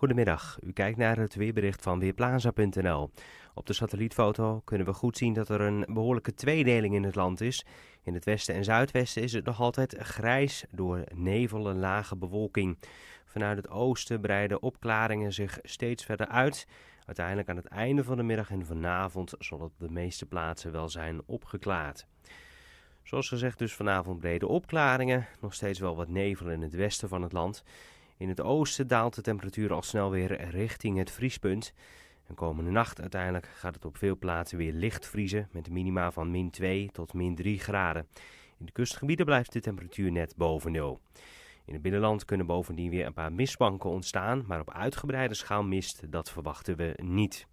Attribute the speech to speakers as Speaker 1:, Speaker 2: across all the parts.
Speaker 1: Goedemiddag, u kijkt naar het weerbericht van Weerplaza.nl. Op de satellietfoto kunnen we goed zien dat er een behoorlijke tweedeling in het land is. In het westen en zuidwesten is het nog altijd grijs door nevel en lage bewolking. Vanuit het oosten breiden opklaringen zich steeds verder uit. Uiteindelijk aan het einde van de middag en vanavond zal het op de meeste plaatsen wel zijn opgeklaard. Zoals gezegd dus vanavond brede opklaringen, nog steeds wel wat nevel in het westen van het land. In het oosten daalt de temperatuur al snel weer richting het vriespunt. En komende nacht uiteindelijk gaat het op veel plaatsen weer licht vriezen met minima van min 2 tot min 3 graden. In de kustgebieden blijft de temperatuur net boven nul. In het binnenland kunnen bovendien weer een paar mistbanken ontstaan, maar op uitgebreide schaal mist, dat verwachten we niet.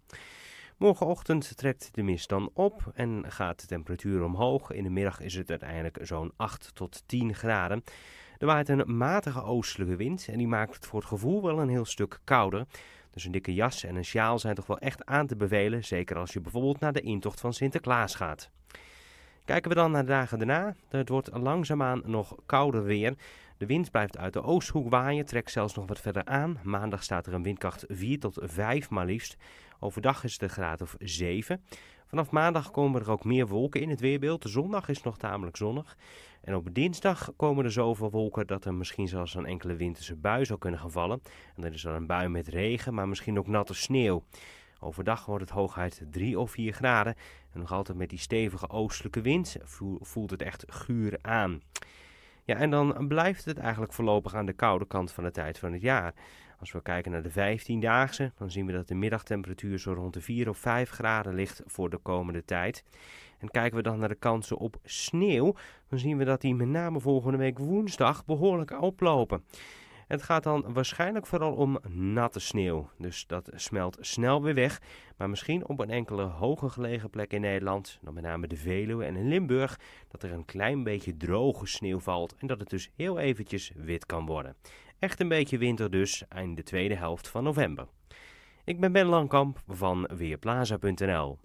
Speaker 1: Morgenochtend trekt de mist dan op en gaat de temperatuur omhoog. In de middag is het uiteindelijk zo'n 8 tot 10 graden. Er waait een matige oostelijke wind en die maakt het voor het gevoel wel een heel stuk kouder. Dus een dikke jas en een sjaal zijn toch wel echt aan te bevelen, zeker als je bijvoorbeeld naar de intocht van Sinterklaas gaat. Kijken we dan naar de dagen daarna. Het wordt langzaamaan nog kouder weer. De wind blijft uit de oosthoek waaien, trekt zelfs nog wat verder aan. Maandag staat er een windkracht 4 tot 5 maar liefst. Overdag is het een graad of 7. Vanaf maandag komen er ook meer wolken in het weerbeeld. Zondag is nog tamelijk zonnig. En op dinsdag komen er zoveel wolken dat er misschien zelfs een enkele winterse bui zou kunnen gaan vallen. En er is dan een bui met regen, maar misschien ook natte sneeuw. Overdag wordt het hooguit 3 of 4 graden. En nog altijd met die stevige oostelijke wind voelt het echt guur aan. Ja, en dan blijft het eigenlijk voorlopig aan de koude kant van de tijd van het jaar. Als we kijken naar de 15-daagse, dan zien we dat de middagtemperatuur zo rond de 4 of 5 graden ligt voor de komende tijd. En kijken we dan naar de kansen op sneeuw, dan zien we dat die met name volgende week woensdag behoorlijk oplopen. Het gaat dan waarschijnlijk vooral om natte sneeuw. Dus dat smelt snel weer weg. Maar misschien op een enkele hoger gelegen plek in Nederland, dan met name de Veluwe en in Limburg, dat er een klein beetje droge sneeuw valt en dat het dus heel eventjes wit kan worden. Echt een beetje winter dus, eind de tweede helft van november. Ik ben Ben Langkamp van Weerplaza.nl